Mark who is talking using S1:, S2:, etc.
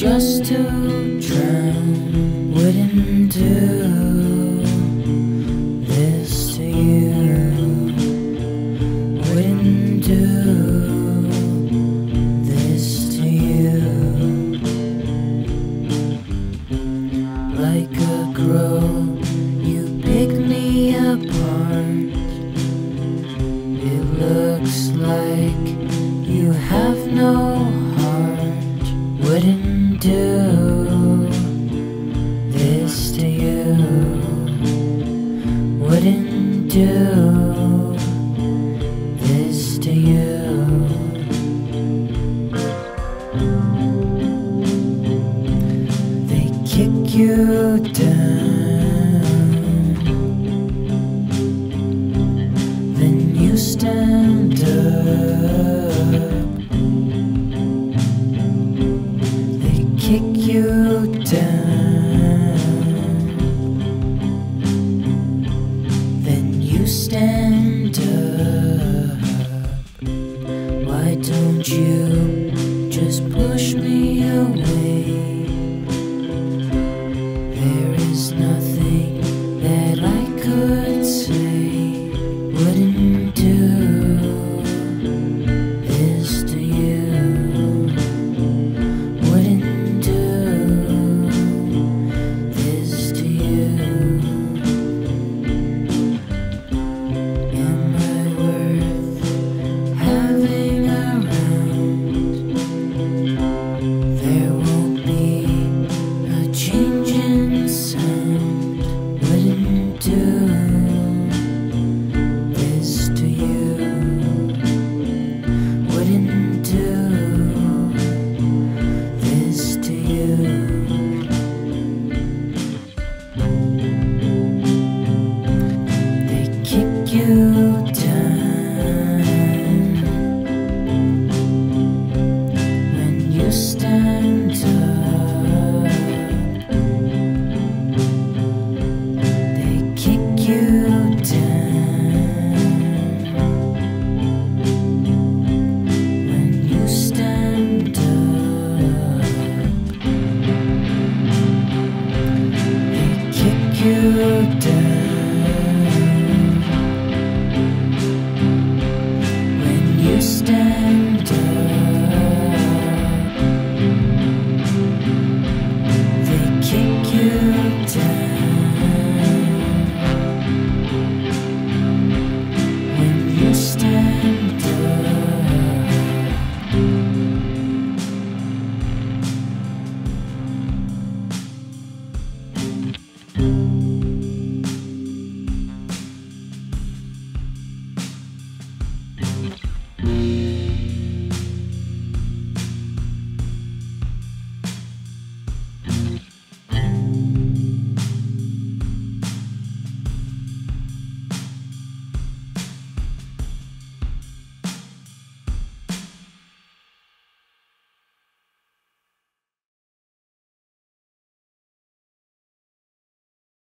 S1: just to drown wouldn't do this to you. Wouldn't do this to you. Like a crow you pick me apart. It looks like you have no do this to you. They kick you down. Then you stand up. They kick you down. Why don't you just push me away?